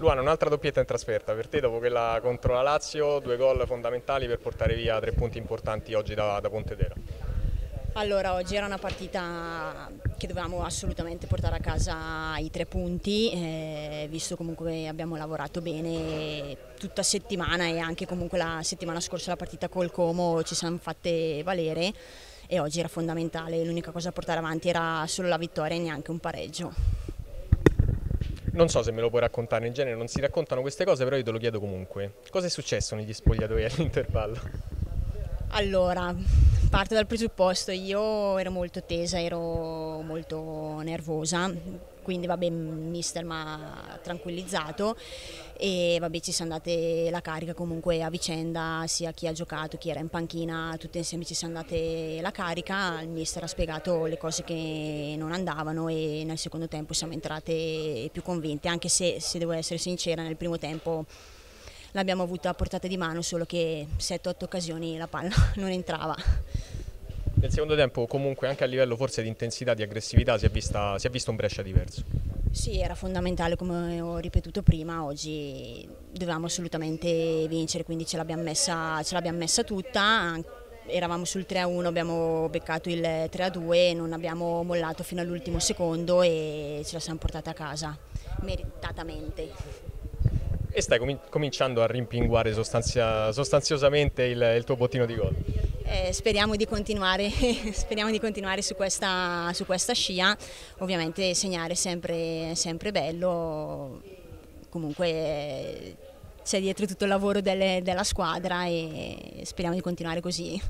Luana, un'altra doppietta in trasferta per te dopo quella contro la Lazio, due gol fondamentali per portare via tre punti importanti oggi da, da Pontedera. Allora, oggi era una partita che dovevamo assolutamente portare a casa i tre punti, eh, visto comunque abbiamo lavorato bene tutta settimana e anche comunque la settimana scorsa la partita col Como ci siamo fatte valere e oggi era fondamentale, l'unica cosa da portare avanti era solo la vittoria e neanche un pareggio. Non so se me lo puoi raccontare, in genere non si raccontano queste cose, però io te lo chiedo comunque. Cosa è successo negli spogliatoi all'intervallo? Allora, parte dal presupposto, io ero molto tesa, ero molto nervosa, quindi vabbè, mister mi ha tranquillizzato e vabbè, ci siamo andate la carica comunque a vicenda, sia chi ha giocato, chi era in panchina, tutte insieme ci siamo andate la carica, il mister ha spiegato le cose che non andavano e nel secondo tempo siamo entrate più convinte, anche se, se devo essere sincera, nel primo tempo l'abbiamo avuta a portata di mano, solo che 7-8 occasioni la palla non entrava. Nel secondo tempo comunque anche a livello forse di intensità, di aggressività si è, vista, si è visto un Brescia diverso. Sì, era fondamentale come ho ripetuto prima, oggi dovevamo assolutamente vincere, quindi ce l'abbiamo messa, messa, tutta, eravamo sul 3-1, abbiamo beccato il 3-2, non abbiamo mollato fino all'ultimo secondo e ce la siamo portata a casa, meritatamente e stai cominciando a rimpinguare sostanzia, sostanziosamente il, il, tuo bottino di gol. Eh, speriamo, di continuare, speriamo di continuare su questa, su questa scia, ovviamente segnare sempre, sempre bello, comunque c'è dietro tutto il lavoro delle, della squadra e speriamo di continuare così.